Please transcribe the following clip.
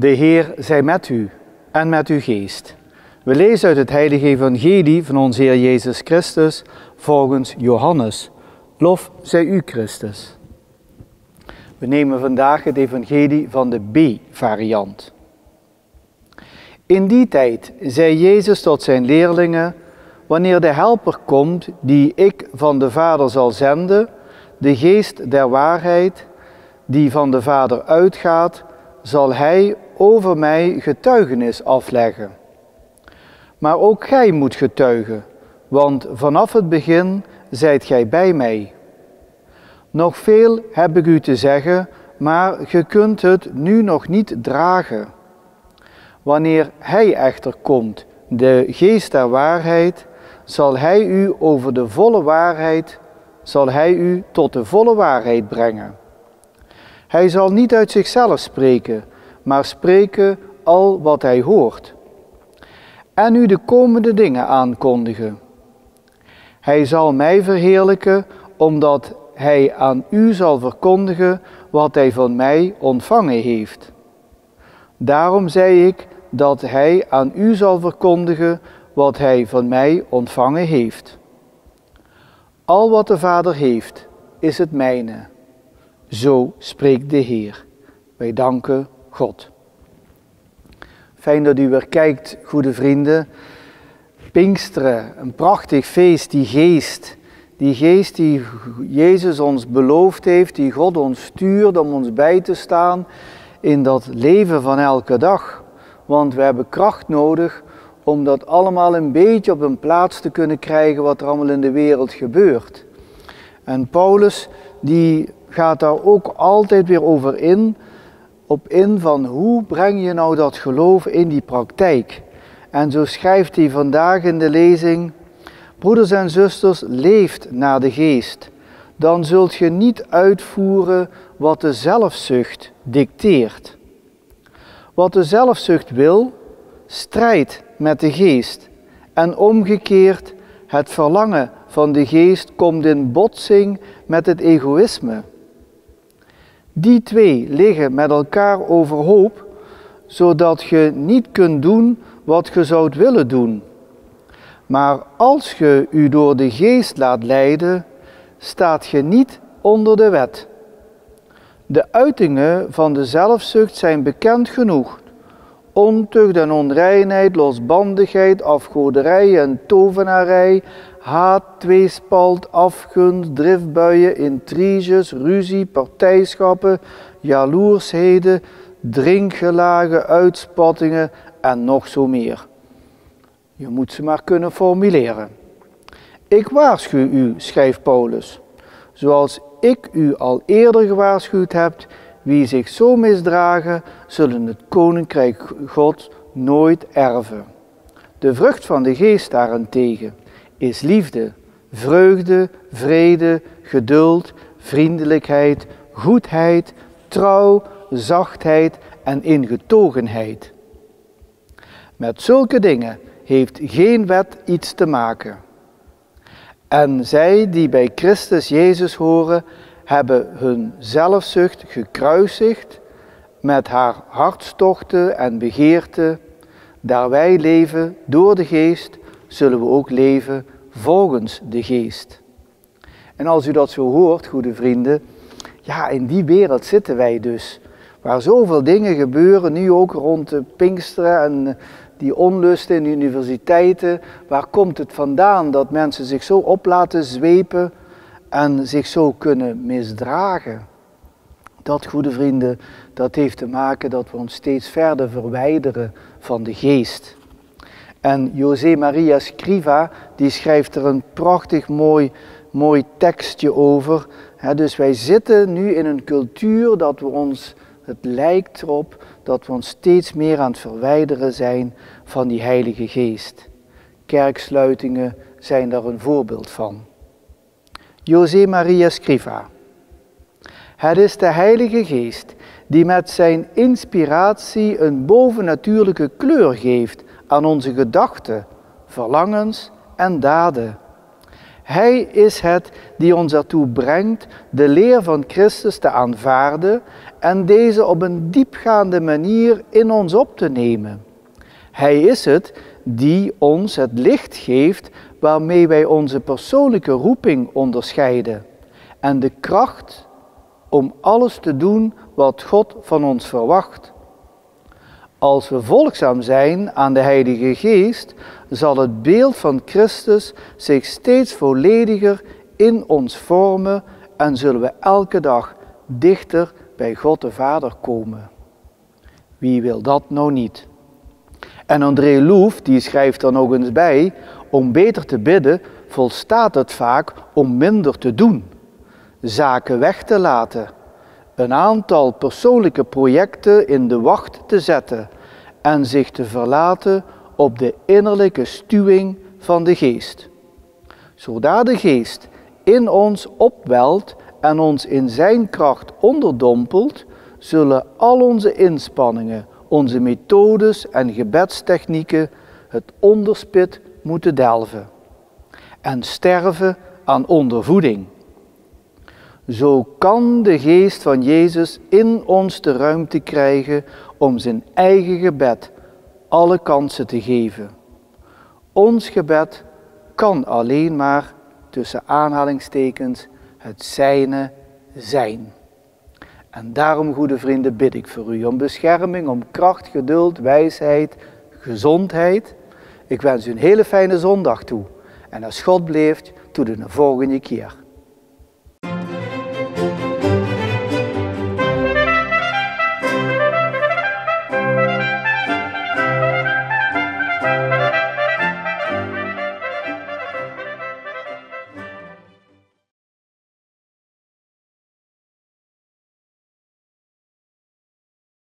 De Heer zij met u en met uw geest. We lezen uit het heilige evangelie van onze Heer Jezus Christus volgens Johannes. Lof zij u Christus. We nemen vandaag het evangelie van de B-variant. In die tijd zei Jezus tot zijn leerlingen, wanneer de helper komt die ik van de Vader zal zenden, de geest der waarheid, die van de Vader uitgaat, zal hij over mij getuigenis afleggen. Maar ook gij moet getuigen, want vanaf het begin zijt gij bij mij. Nog veel heb ik u te zeggen, maar ge kunt het nu nog niet dragen. Wanneer Hij echter komt, de geest der waarheid, zal Hij u over de volle waarheid, zal Hij u tot de volle waarheid brengen. Hij zal niet uit zichzelf spreken, maar spreken al wat hij hoort. En u de komende dingen aankondigen. Hij zal mij verheerlijken, omdat hij aan u zal verkondigen wat hij van mij ontvangen heeft. Daarom zei ik dat hij aan u zal verkondigen wat hij van mij ontvangen heeft. Al wat de Vader heeft, is het mijne. Zo spreekt de Heer. Wij danken God. Fijn dat u weer kijkt, goede vrienden. Pinksteren, een prachtig feest, die geest. Die geest die Jezus ons beloofd heeft, die God ons stuurt om ons bij te staan in dat leven van elke dag. Want we hebben kracht nodig om dat allemaal een beetje op een plaats te kunnen krijgen wat er allemaal in de wereld gebeurt. En Paulus die gaat daar ook altijd weer over in, op in van hoe breng je nou dat geloof in die praktijk. En zo schrijft hij vandaag in de lezing, broeders en zusters, leeft naar de geest. Dan zult je niet uitvoeren wat de zelfzucht dicteert. Wat de zelfzucht wil, strijdt met de geest. En omgekeerd, het verlangen van de geest komt in botsing met het egoïsme. Die twee liggen met elkaar overhoop, zodat je niet kunt doen wat je zou willen doen. Maar als je u door de geest laat leiden, staat je niet onder de wet. De uitingen van de zelfzucht zijn bekend genoeg. Ontucht en onreinheid, losbandigheid, afgoderij en tovenarij, haat, tweespalt, afgunst, driftbuien, intriges, ruzie, partijschappen, jaloersheden, drinkgelagen, uitspattingen en nog zo meer. Je moet ze maar kunnen formuleren. Ik waarschuw u, schrijft Paulus, zoals ik u al eerder gewaarschuwd heb, wie zich zo misdragen, zullen het koninkrijk God nooit erven. De vrucht van de geest daarentegen is liefde, vreugde, vrede, geduld, vriendelijkheid, goedheid, trouw, zachtheid en ingetogenheid. Met zulke dingen heeft geen wet iets te maken. En zij die bij Christus Jezus horen, hebben hun zelfzucht gekruisigd met haar hartstochten en begeerten. Daar wij leven door de geest, zullen we ook leven volgens de geest. En als u dat zo hoort, goede vrienden, ja, in die wereld zitten wij dus. Waar zoveel dingen gebeuren, nu ook rond de Pinksteren en die onlusten in de universiteiten. Waar komt het vandaan dat mensen zich zo op laten zwepen en zich zo kunnen misdragen? Dat, goede vrienden, dat heeft te maken dat we ons steeds verder verwijderen van de geest. En José Maria Scriva, die schrijft er een prachtig mooi, mooi tekstje over. dus wij zitten nu in een cultuur dat we ons, het lijkt erop, dat we ons steeds meer aan het verwijderen zijn van die Heilige Geest. Kerksluitingen zijn daar een voorbeeld van. José Maria Scriva. Het is de Heilige Geest die met zijn inspiratie een bovennatuurlijke kleur geeft aan onze gedachten, verlangens en daden. Hij is het die ons ertoe brengt de leer van Christus te aanvaarden en deze op een diepgaande manier in ons op te nemen. Hij is het die ons het licht geeft waarmee wij onze persoonlijke roeping onderscheiden en de kracht om alles te doen wat God van ons verwacht. Als we volgzaam zijn aan de Heilige Geest, zal het beeld van Christus zich steeds vollediger in ons vormen en zullen we elke dag dichter bij God de Vader komen. Wie wil dat nou niet? En André Louf, die schrijft er nog eens bij, om beter te bidden volstaat het vaak om minder te doen, zaken weg te laten, een aantal persoonlijke projecten in de wacht te zetten en zich te verlaten op de innerlijke stuwing van de geest. Zodra de geest in ons opwelt en ons in zijn kracht onderdompelt, zullen al onze inspanningen, onze methodes en gebedstechnieken het onderspit moeten delven en sterven aan ondervoeding. Zo kan de geest van Jezus in ons de ruimte krijgen om zijn eigen gebed alle kansen te geven. Ons gebed kan alleen maar tussen aanhalingstekens het zijne zijn. En daarom, goede vrienden, bid ik voor u om bescherming, om kracht, geduld, wijsheid, gezondheid. Ik wens u een hele fijne zondag toe. En als God bleef, tot de volgende keer.